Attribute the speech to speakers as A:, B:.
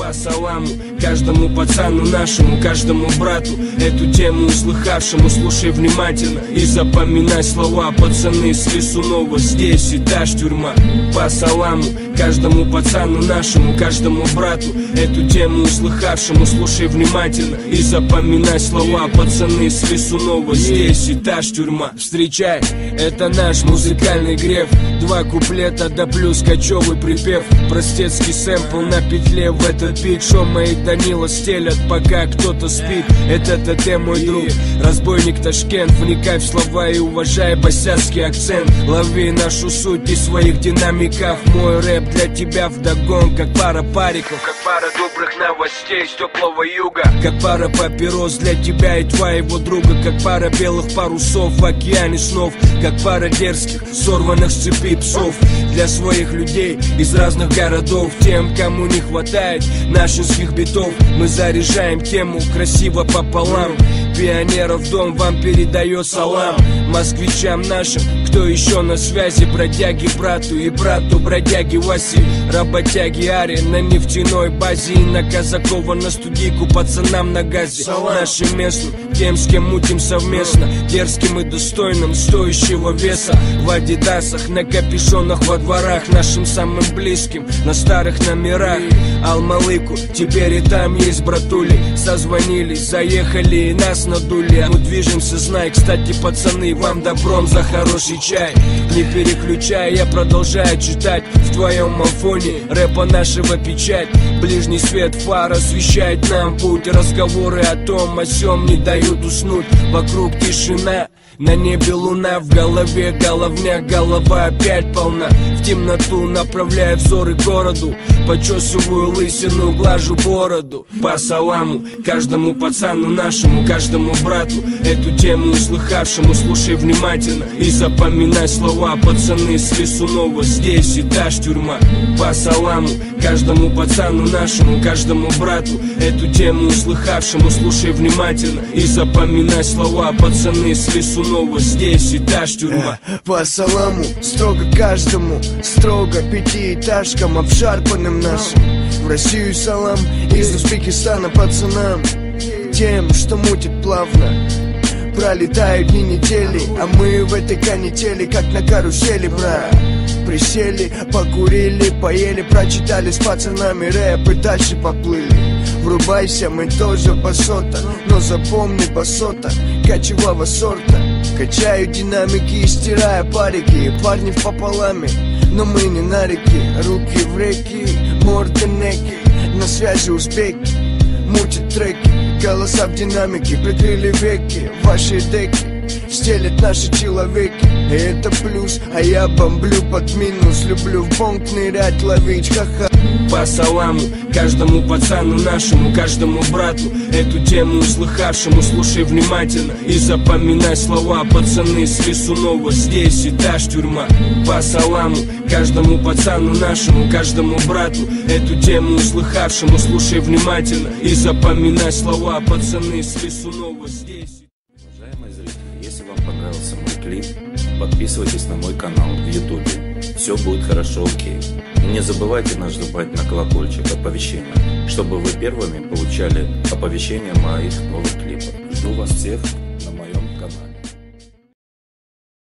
A: по саламу Каждому пацану нашему, каждому брату Эту тему услыхавшему слушай внимательно И запоминай слова пацаны с Лисунова Здесь этаж тюрьма по саламу Каждому пацану нашему, каждому брату Эту тему услыхавшему. Слушай внимательно И запоминай слова пацаны с Лисунова Здесь этаж тюрьма. Встречай, это наш музыкальный греф. Два куплета да плюс кочевый припев. Простецкий сэмпл на петле в этот бит Шома и Данила стелят, пока кто-то спит. Это ТТ, мой друг, разбойник Ташкент. Вникай в слова и уважай басяцкий акцент. Лови нашу суть из своих динамиков. Мой рэп для тебя вдогон, как пара париков. Как пара добрых новостей с теплого юга. Как пара папирос для тебя и твоего друга. Как пара белых парусов в океане снов. Как пара дерзких, сорванных с цепи псов. Для своих людей из разных городов. Тем, кому не хватает нашинских битов. Мы заряжаем тему красиво пополам Пионеров дом вам передает салам. Москвичам нашим, кто еще на связи Бродяги брату и брату бродяги Васи. Работяги Ари на нефтяной базе И на Казакова на студийку пацанам на газе. Нашим местным, тем с кем мутим совместно. Дерзким и достойным стоящего веса. В адидасах, на капюшонах во дворах Нашим самым близким, на старых номерах. Алмалыку, теперь и там есть братули. Созвонились, заехали и нас надули Мы движемся, знай, кстати, пацаны Вам добром за хороший чай. Не переключай, я продолжаю читать В твоем афоне рэпа нашего печать. Ближний свет фар освещает нам путь. Разговоры о том, о сём не дают уснуть. Вокруг тишина на небе луна, в голове головня, голова опять полна. В темноту направляя взоры городу Почесываю лысину, глажу бороду. По саламу, каждому пацану нашему, каждому брату Эту тему услыхавшему слушай внимательно И запоминай слова пацаны с Лисунова Здесь этаж тюрьма. По саламу, каждому пацану нашему, каждому брату Эту тему услыхавшему слушай внимательно И запоминай слова пацаны с Лисунова Здесь этаж тюрьма
B: По саламу, строго каждому Строго пятиэтажкам, обшарпанным нашим. В Россию салам из Узбекистана пацанам. Тем, что мутит плавно. Пролетают дни недели, а мы в этой канители, как на карусели, брат. Присели, покурили, поели, прочитали с пацанами рэп и дальше поплыли Врубайся, мы тоже басота, но запомни басота, кочевого сорта. Качаю динамики и стирая парики Парни в пополами, но мы не на реке. Руки в реки, морды неки На связи узбеки, мутят треки Голоса в динамике, прикрыли веки Ваши деки стелят наши человеки И это плюс, а я бомблю под минус. Люблю в бонг нырять, ловить, ха-ха.
A: По саламу Каждому пацану нашему, каждому брату. Эту тему услыхавшему слушай внимательно. И запоминай слова пацаны с Лисунова Здесь этаж тюрьма. По саламу Каждому пацану нашему, каждому брату. Эту тему услыхавшему слушай внимательно. И запоминай слова пацаны с Лисунова Здесь
C: Уважаемые зрители, если вам понравился мой клип, подписывайтесь на мой канал в ютубе. Все будет хорошо, окей. Не забывайте нажимать на колокольчик оповещения, чтобы вы первыми получали оповещения моих новых клипов. Жду вас всех